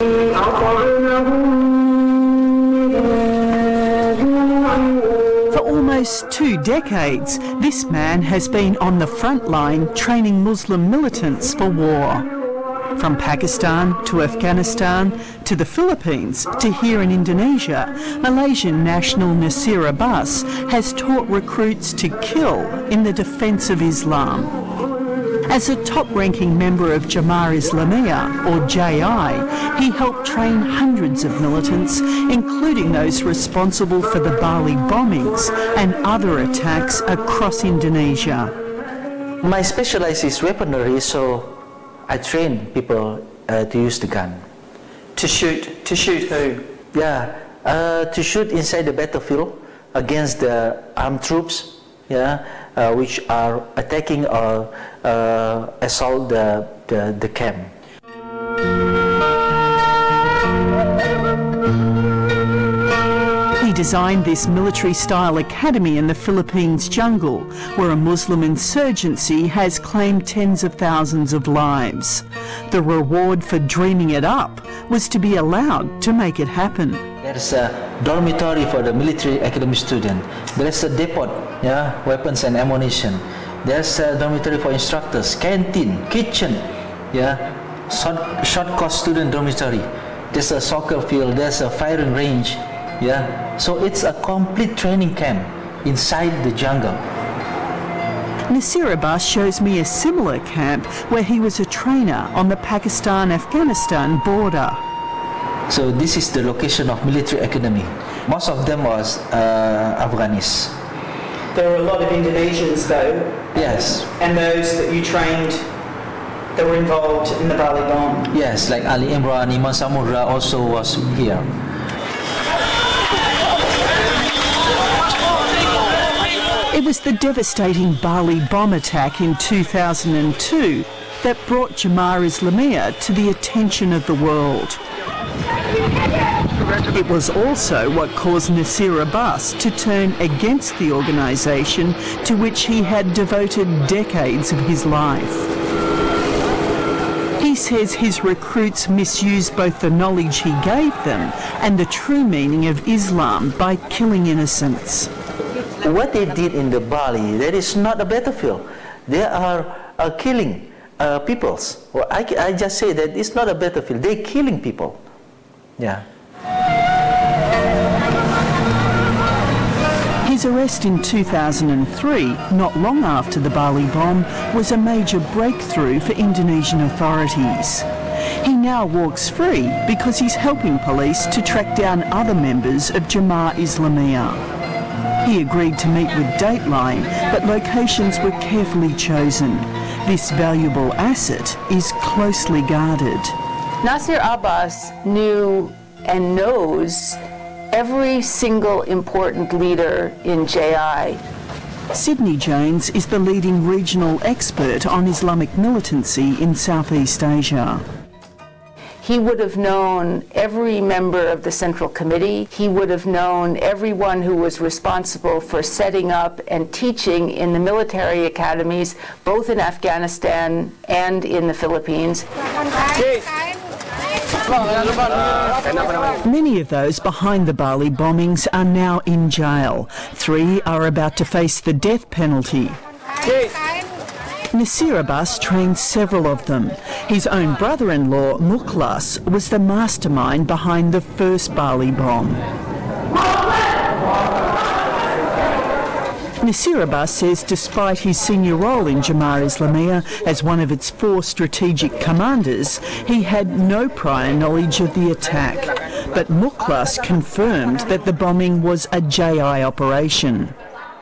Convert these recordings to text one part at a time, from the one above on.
For almost two decades, this man has been on the front line training Muslim militants for war. From Pakistan to Afghanistan to the Philippines to here in Indonesia, Malaysian national Nasir Abas has taught recruits to kill in the defence of Islam. As a top-ranking member of Jamaah Islamiyah, or JI, he helped train hundreds of militants, including those responsible for the Bali bombings and other attacks across Indonesia. My specialty is weaponry, so I train people uh, to use the gun. To shoot, to shoot who? Yeah, uh, to shoot inside the battlefield against the armed troops, yeah, uh, which are attacking or uh, assault the, the, the camp. He designed this military-style academy in the Philippines jungle, where a Muslim insurgency has claimed tens of thousands of lives. The reward for dreaming it up was to be allowed to make it happen. There's a dormitory for the military academy student. There's a depot, yeah, weapons and ammunition. There's a dormitory for instructors, canteen, kitchen, yeah, short, short course student dormitory. There's a soccer field, there's a firing range, yeah. So it's a complete training camp inside the jungle. Nasir Abas shows me a similar camp where he was a trainer on the Pakistan-Afghanistan border. So this is the location of military academy. Most of them was uh, Afghanis. There were a lot of Indonesians though. Yes. And those that you trained that were involved in the Bali bomb. Yes, like Ali Imran, Imam Samudra also was here. It was the devastating Bali bomb attack in 2002 that brought Jamaah Islamiyah to the attention of the world. It was also what caused Nasir Abas to turn against the organisation to which he had devoted decades of his life. He says his recruits misused both the knowledge he gave them and the true meaning of Islam by killing innocents. What they did in the Bali, that is not a battlefield. They are uh, killing uh, peoples. Well, I, I just say that it's not a battlefield. They're killing people. Yeah. His arrest in 2003, not long after the Bali bomb, was a major breakthrough for Indonesian authorities. He now walks free because he's helping police to track down other members of Jamaah Islamiyah. He agreed to meet with Dateline, but locations were carefully chosen. This valuable asset is closely guarded. Nasir Abas knew and knows every single important leader in JI. Sidney Jones is the leading regional expert on Islamic militancy in Southeast Asia. He would have known every member of the Central Committee. He would have known everyone who was responsible for setting up and teaching in the military academies, both in Afghanistan and in the Philippines. Many of those behind the Bali bombings are now in jail. Three are about to face the death penalty. Nasir Abas trained several of them. His own brother-in-law, Mukhlas, was the mastermind behind the first Bali bomb. Nasir Abas says despite his senior role in Jamaah Islamiyah as one of its four strategic commanders, he had no prior knowledge of the attack. But Mukhlas confirmed that the bombing was a JI operation.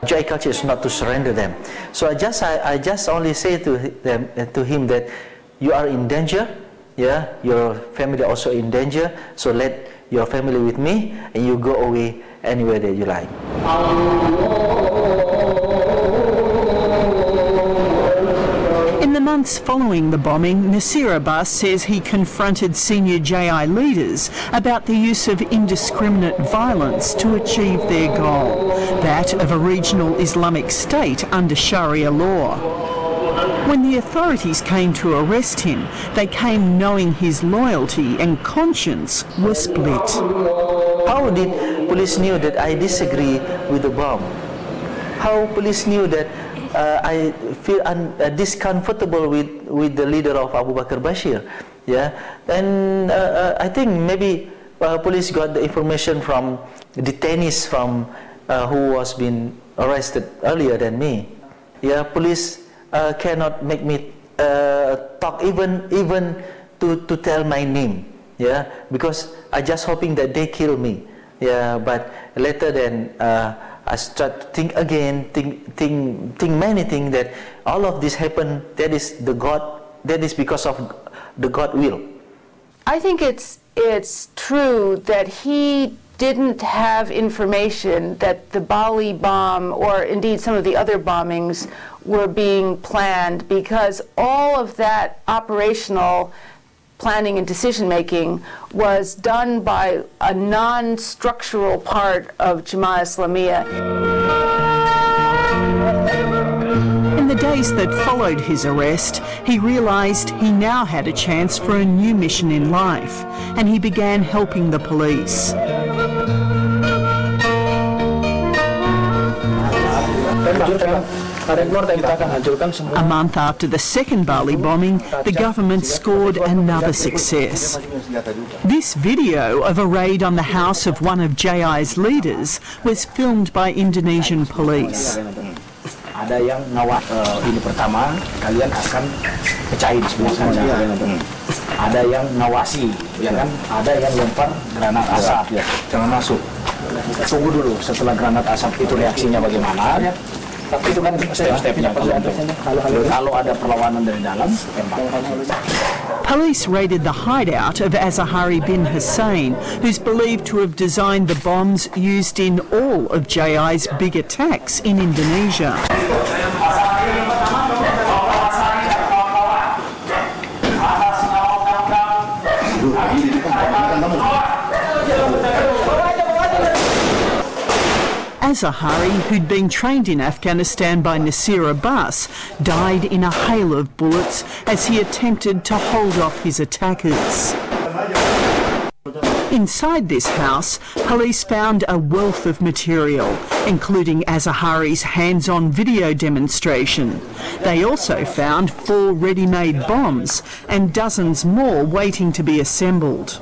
JI culture is not to surrender them. So I just, I, I just only say to them, uh, to him that you are in danger, yeah, your family also in danger, so let your family with me and you go away anywhere that you like. Um, In the months following the bombing, Nasir Abas says he confronted senior JI leaders about the use of indiscriminate violence to achieve their goal, that of a regional Islamic state under Sharia law. When the authorities came to arrest him, they came knowing his loyalty and conscience were split. How did police knew that I disagree with the bomb? How police knew that uh, I feel un- uh, discomfortable with, with the leader of Abu Bakr Bashir? Yeah, and uh, uh, I think maybe uh, police got the information from detainees from uh, who was been arrested earlier than me. Yeah, police cannot make me talk even even to, to tell my name. Yeah, because I just hoping that they kill me. Yeah, but later then uh, I start to think again, think think think many things that all of this happened. That is the God. That is because of the God will. I think it's it's true that he didn't have information that the Bali bomb or indeed some of the other bombings were being planned because all of that operational planning and decision making was done by a non structural part of Jamaat Islamiyah. In the days that followed his arrest, he realised he now had a chance for a new mission in life and he began helping the police. A month after the second Bali bombing, the government scored another success. This video of a raid on the house of one of JI's leaders was filmed by Indonesian police. ada yang ngawat uh, ini pertama kalian akan pecahin semua saja hmm. ada yang ngawasi ya kan? Ada yang lempar granat asap. ya. jangan masuk. Tunggu dulu setelah granat asap itu reaksinya bagaimana tapi itu kan step-stepnya kalau ada perlawanan dari dalam tembak. Police raided the hideout of Azahari bin Hussein, who's believed to have designed the bombs used in all of JI's big attacks in Indonesia. Azahari, who'd been trained in Afghanistan by Nasir Abas, died in a hail of bullets as he attempted to hold off his attackers. Inside this house, police found a wealth of material, including Azahari's hands-on video demonstration. They also found four ready-made bombs and dozens more waiting to be assembled.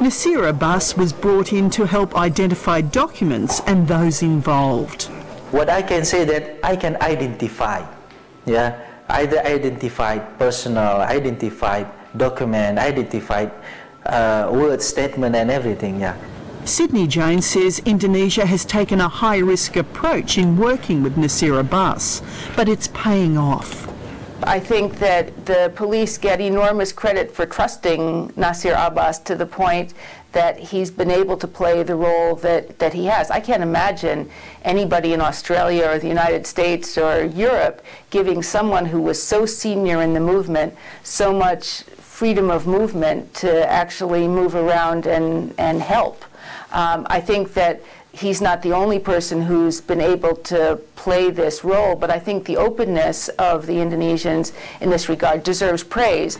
Nasir Abas was brought in to help identify documents and those involved. What I can say that I can identify, yeah, either identified personal, identified document, identified uh, word statement and everything, yeah. Sidney Jones says Indonesia has taken a high risk approach in working with Nasir Abas, but it's paying off. I think that the police get enormous credit for trusting Nasir Abas to the point that he's been able to play the role that, that he has. I can't imagine anybody in Australia or the United States or Europe giving someone who was so senior in the movement so much freedom of movement to actually move around and, and help. Um, I think that he's not the only person who's been able to play this role, but I think the openness of the Indonesians in this regard deserves praise.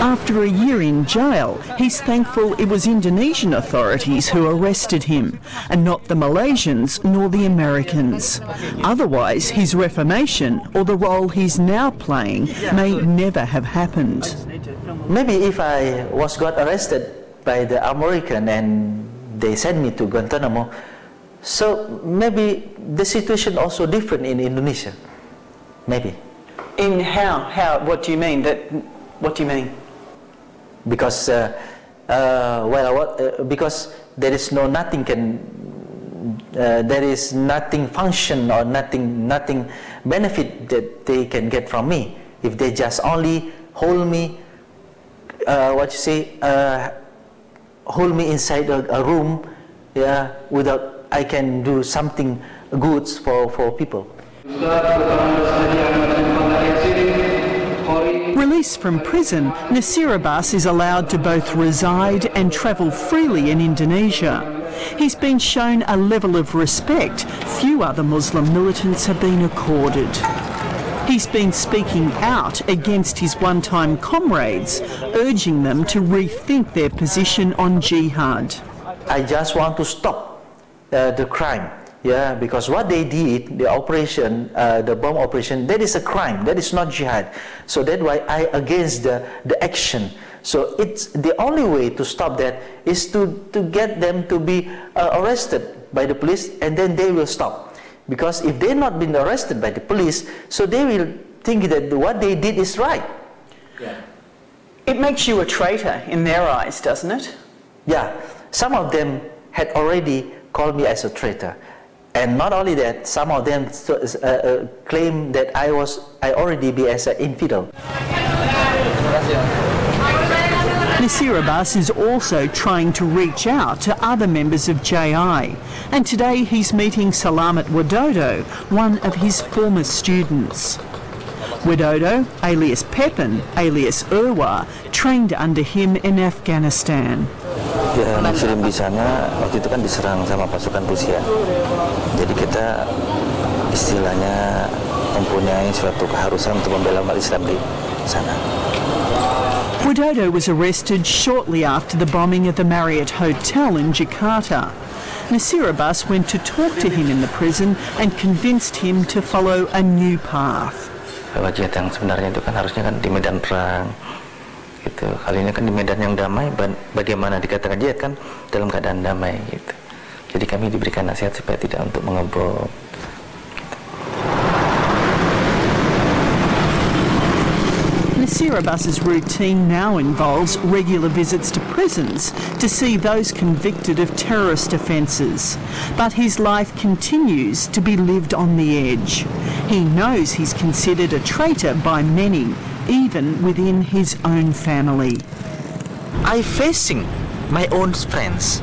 After a year in jail, he's thankful it was Indonesian authorities who arrested him, and not the Malaysians nor the Americans. Otherwise, his reformation, or the role he's now playing, may never have happened. Maybe if I was got arrested by the American and they sent me to Guantanamo, so maybe the situation also different in Indonesia. Maybe. In how? How? What do you mean? That? What do you mean? because uh, uh, well what, uh, because there is no nothing can uh, there is nothing function or nothing nothing benefit that they can get from me if they just only hold me uh, what you say uh, hold me inside a, a room yeah without I can do something good for, for people Released from prison, Nasir Abas is allowed to both reside and travel freely in Indonesia. He's been shown a level of respect few other Muslim militants have been accorded. He's been speaking out against his one time comrades, urging them to rethink their position on jihad. I just want to stop uh, the crime. Yeah, because what they did, the operation, uh, the bomb operation, that is a crime. That is not jihad. So that's why I against the, the action. So it's the only way to stop that is to, to get them to be uh, arrested by the police and then they will stop. Because if they're not been arrested by the police, so they will think that what they did is right. Yeah. It makes you a traitor in their eyes, doesn't it? Yeah, some of them had already called me as a traitor. And not only that, some of them uh, uh, claim that I was I already be as an infidel. Nasir Abas is also trying to reach out to other members of JI, and today he's meeting Salamat Widodo, one of his former students. Widodo, alias Pepin, alias Urwa, trained under him in Afghanistan. Ya, muslim di sana waktu itu kan diserang sama pasukan Rusia. Jadi kita istilahnya mempunyai suatu keharusan untuk membela umat Islam di sana. Widodo was arrested shortly after the bombing at the Marriott Hotel in Jakarta. Nasir Abas went to talk to him in the prison and convinced him to follow a new path. Kalau jihad yang sebenarnya itu kan harusnya kan di medan perang, gitu. Kali ini kan di medan yang damai, bagaimana dikatakan jihad kan dalam keadaan damai, gitu. Jadi kami diberikan nasihat supaya tidak untuk mengebom, Nasir routine now involves regular visits to prisons to see those convicted of terrorist offences. But his life continues to be lived on the edge. He knows he's considered a traitor by many, even within his own family. I'm facing my own friends.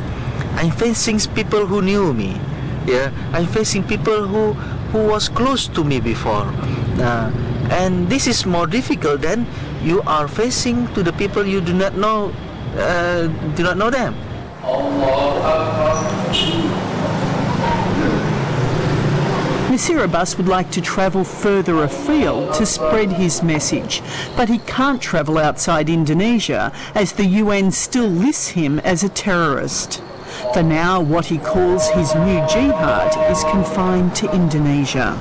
I'm facing people who knew me. Yeah, I'm facing people who who was close to me before. Uh, and this is more difficult than you are facing to the people you do not know uh, do not know them Nasir Abas would like to travel further afield to spread his message, but he can't travel outside Indonesia as the UN still lists him as a terrorist. For now, what he calls his new jihad is confined to Indonesia.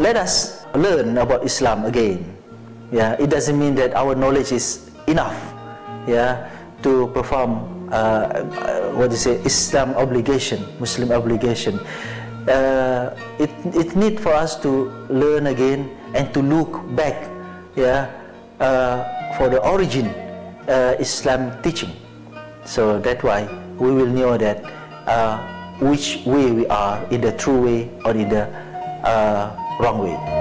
Let us learn about Islam again. Yeah, it doesn't mean that our knowledge is enough. Yeah, to perform uh, uh, what is it Islam obligation, Muslim obligation. Uh, it it need for us to learn again and to look back. Yeah, uh, for the origin uh, Islam teaching. So that's why we will know that uh, which way we are in the true way or in the wrong way.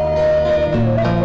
Thank you.